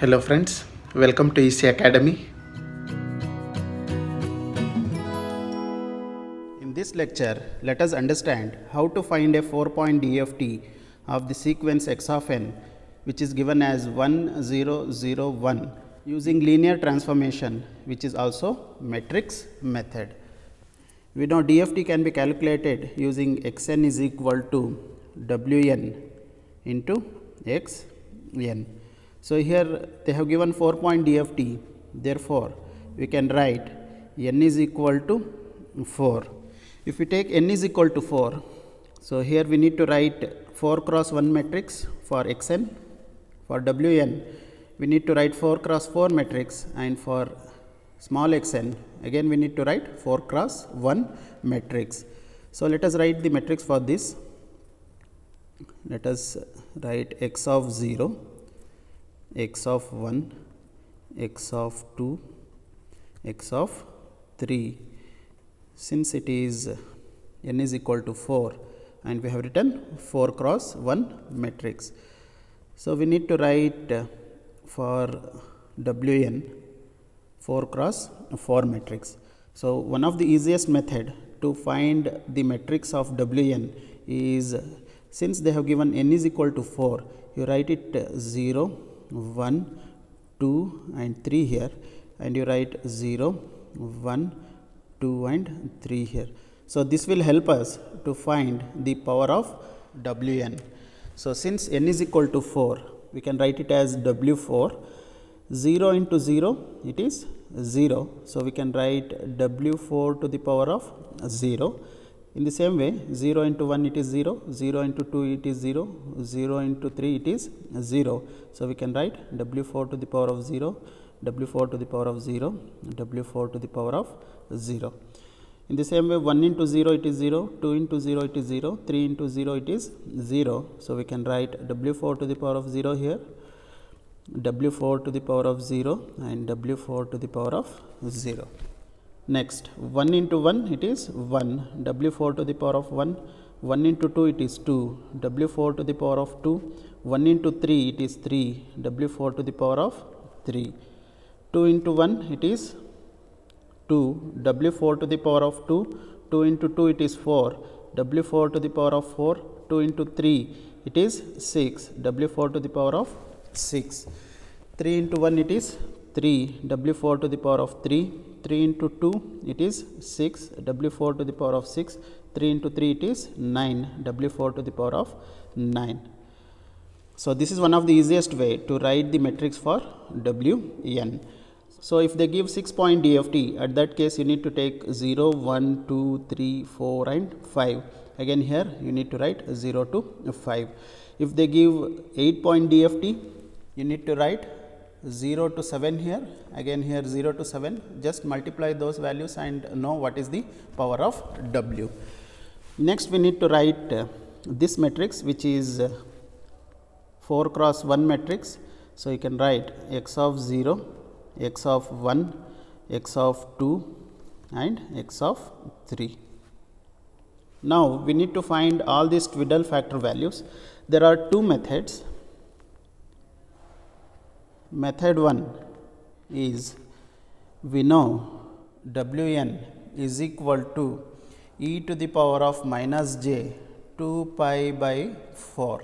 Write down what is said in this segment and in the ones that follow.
Hello friends, welcome to EC Academy. In this lecture, let us understand how to find a 4 point DFT of the sequence x of n which is given as 1 0 0 1 using linear transformation which is also matrix method. We know DFT can be calculated using xn is equal to wn into x n. So, here they have given 4 point DFT therefore, we can write n is equal to 4. If we take n is equal to 4, so here we need to write 4 cross 1 matrix for x n, for w n we need to write 4 cross 4 matrix and for small x n again we need to write 4 cross 1 matrix. So, let us write the matrix for this let us write x of 0, x of 1, x of 2, x of 3 since it is n is equal to 4 and we have written 4 cross 1 matrix. So, we need to write for w n 4 cross 4 matrix. So, one of the easiest method to find the matrix of w n is since they have given n is equal to 4 you write it 0 1 2 and 3 here and you write 0 1 2 and 3 here. So, this will help us to find the power of w n. So, since n is equal to 4 we can write it as w 4 0 into 0 it is 0. So, we can write w 4 to the power of 0. In the same way 0 into 1 it is 0, 0 into 2 it is 0, 0 into 3 it is 0. So, we can write w 4 to the power of 0, w 4 to the power of 0, w 4 to the power of 0. In the same way 1 into 0 it is 0, 2 into 0 it is 0, 3 into 0 it is 0. So, we can write w 4 to the power of 0 here, w 4 to the power of 0 and w 4 to the power of 0. Next 1 into 1 it is 1, w 4 to the power of 1, 1 into 2 it is 2, w 4 to the power of 2, 1 into 3 it is 3, w 4 to the power of 3, 2 into 1 it is 2, w 4 to the power of 2, 2 into 2 it is 4, w 4 to the power of 4, 2 into 3 it is 6, w 4 to the power of 6, 3 into 1 it is 3, w 4 to the power of 3, 3 into 2 it is 6, w 4 to the power of 6, 3 into 3 it is 9, w 4 to the power of 9. So, this is one of the easiest way to write the matrix for w n. So, if they give 6 point DFT at that case you need to take 0, 1, 2, 3, 4 and 5. Again here you need to write 0 to 5. If they give 8 point DFT you need to write 0 to 7 here again here 0 to 7 just multiply those values and know what is the power of w. Next we need to write uh, this matrix which is uh, 4 cross 1 matrix. So, you can write x of 0, x of 1, x of 2 and x of 3. Now, we need to find all these twiddle factor values. There are two methods Method 1 is we know W n is equal to e to the power of minus j 2 pi by 4.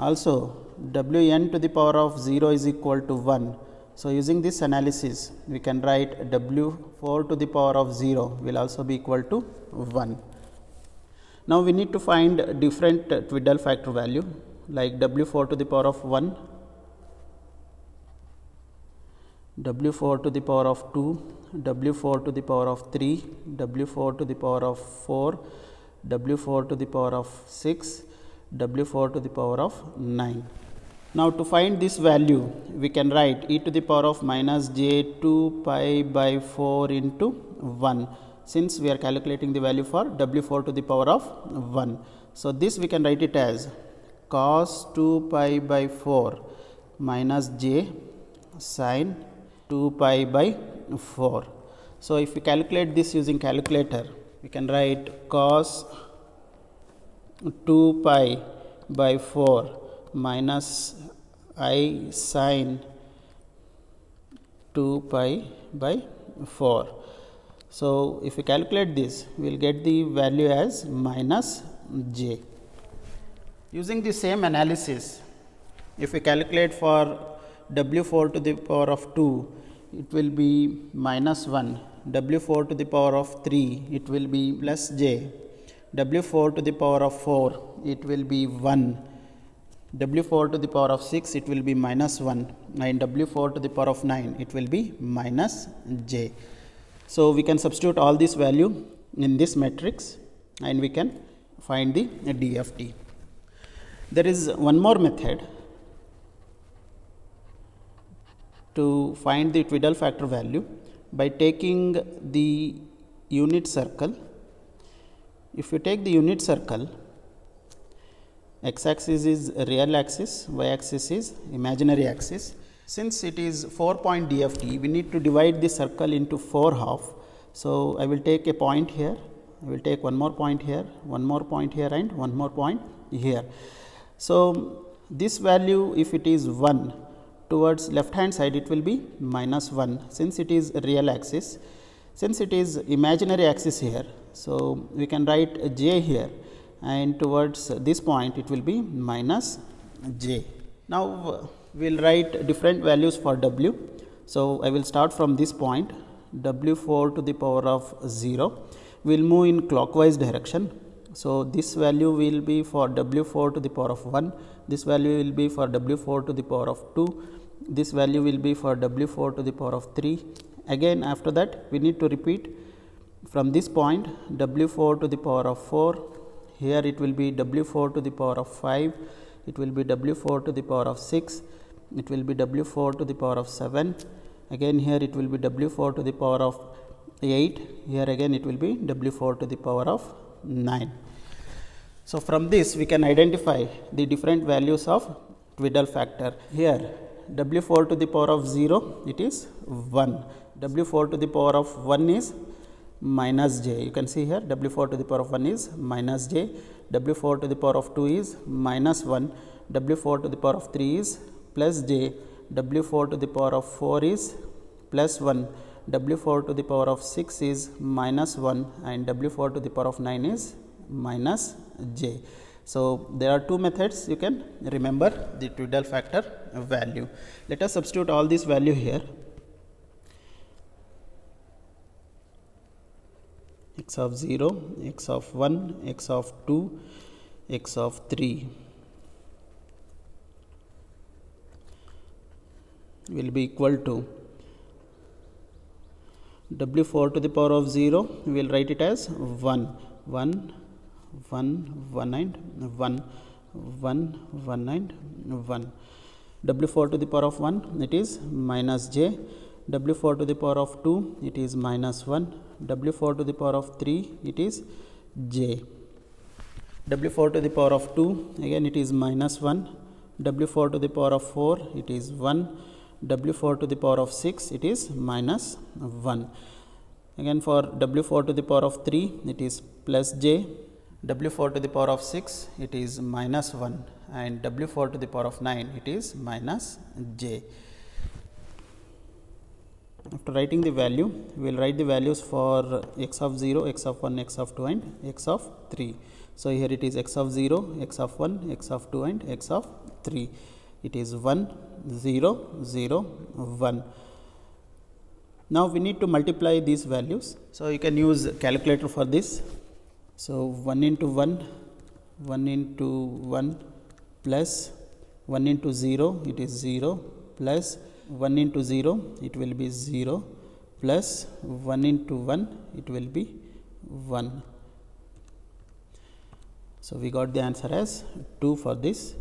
Also W n to the power of 0 is equal to 1. So, using this analysis we can write W 4 to the power of 0 will also be equal to 1. Now, we need to find different twiddle factor value like W 4 to the power of 1 w 4 to the power of 2, w 4 to the power of 3, w 4 to the power of 4, w 4 to the power of 6, w 4 to the power of 9. Now, to find this value we can write e to the power of minus j 2 pi by 4 into 1 since we are calculating the value for w 4 to the power of 1. So, this we can write it as cos 2 pi by 4 minus j sin 2 pi by 4. So, if we calculate this using calculator, we can write cos 2 pi by 4 minus i sin 2 pi by 4. So, if we calculate this, we will get the value as minus j. Using the same analysis, if we calculate for w 4 to the power of 2, it will be minus 1, w 4 to the power of 3, it will be plus j, w 4 to the power of 4, it will be 1, w 4 to the power of 6, it will be minus 1, and w 4 to the power of 9, it will be minus j. So, we can substitute all this value in this matrix and we can find the DFT. There is one more method to find the Twiddle factor value by taking the unit circle. If you take the unit circle, x axis is real axis, y axis is imaginary axis. Since it is 4 point DFT, we need to divide the circle into 4 half. So, I will take a point here, I will take one more point here, one more point here and one more point here. So, this value if it is 1 towards left hand side it will be minus 1 since it is real axis. Since it is imaginary axis here, so we can write j here and towards this point it will be minus j. Now, we will write different values for w. So, I will start from this point w 4 to the power of 0 we will move in clockwise direction. So, this value will be for w 4 to the power of 1, this value will be for w 4 to the power of 2, this value will be for w 4 to the power of 3. Again after that we need to repeat. From this point w 4 to the power of 4, here it will be w 4 to the power of 5, it will be w 4 to the power of 6, it will be w 4 to the power of 7, again here it will be w 4 to the power of 8 here again it will be w 4 to the power of 9. So, from this we can identify the different values of Twiddle factor. Here w 4 to the power of 0 it is 1 w 4 to the power of 1 is minus j. You can see here w 4 to the power of 1 is minus j. W 4 to the power of 2 is minus 1 w 4 to the power of 3 is plus j. W 4 to the power of 4 is plus 1 w 4 to the power of 6 is minus 1 and w 4 to the power of 9 is minus j. So, there are two methods you can remember the Twiddle factor value. Let us substitute all this value here. x of 0, x of 1, x of 2, x of 3 will be equal to w 4 to the power of 0 we will write it as 1 1 1 1 and 1 1 1 and 1 w 4 to the power of 1 it is minus j. W 4 to the power of 2 it is minus 1 w 4 to the power of 3 it is j. W 4 to the power of 2 again it is minus 1 w 4 to the power of 4 it is 1 w 4 to the power of 6 it is minus 1 again for w 4 to the power of 3 it is plus j. W 4 to the power of 6 it is minus 1 and w 4 to the power of 9 it is minus j. After writing the value we will write the values for x of 0 x of 1 x of 2 and x of 3 so here it is x of 0 x of 1 x of 2 and x of 3 it is 1 0 0 1 now we need to multiply these values. So you can use calculator for this. So 1 into 1 1 into 1 plus 1 into 0 it is 0 plus 1 into 0 it will be 0 plus 1 into 1 it will be 1 so we got the answer as 2 for this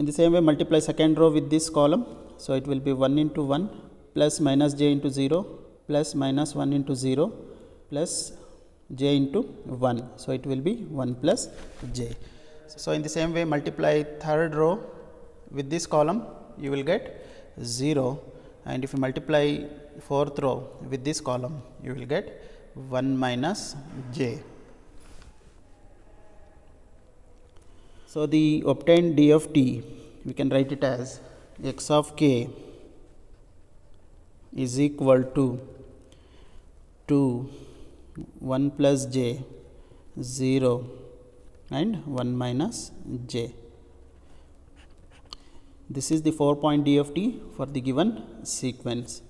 In the same way multiply second row with this column. So, it will be 1 into 1 plus minus j into 0 plus minus 1 into 0 plus j into 1. So, it will be 1 plus j. So, in the same way multiply third row with this column you will get 0 and if you multiply fourth row with this column you will get 1 minus j. So, the obtained DFT we can write it as x of k is equal to 2 1 plus j 0 and 1 minus j. This is the 4 point DFT for the given sequence